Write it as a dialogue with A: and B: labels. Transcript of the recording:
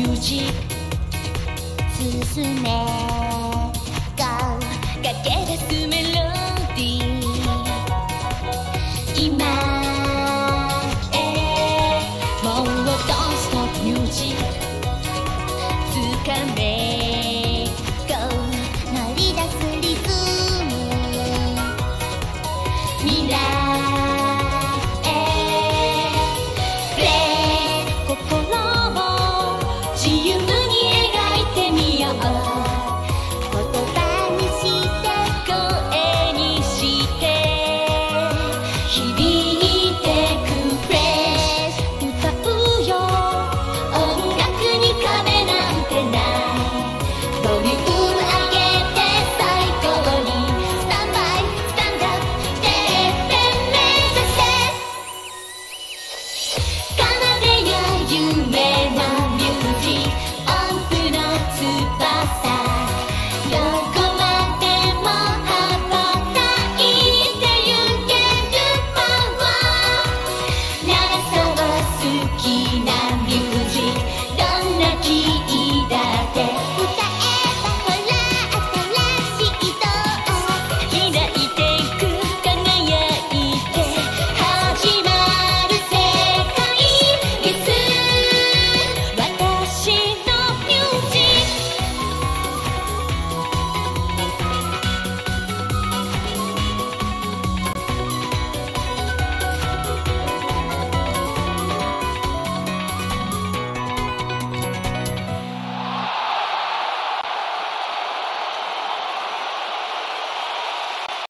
A: すすージック進めが駆け出すメロディー今へもうドンストップミュージックつかめこう乗り出すリズム未来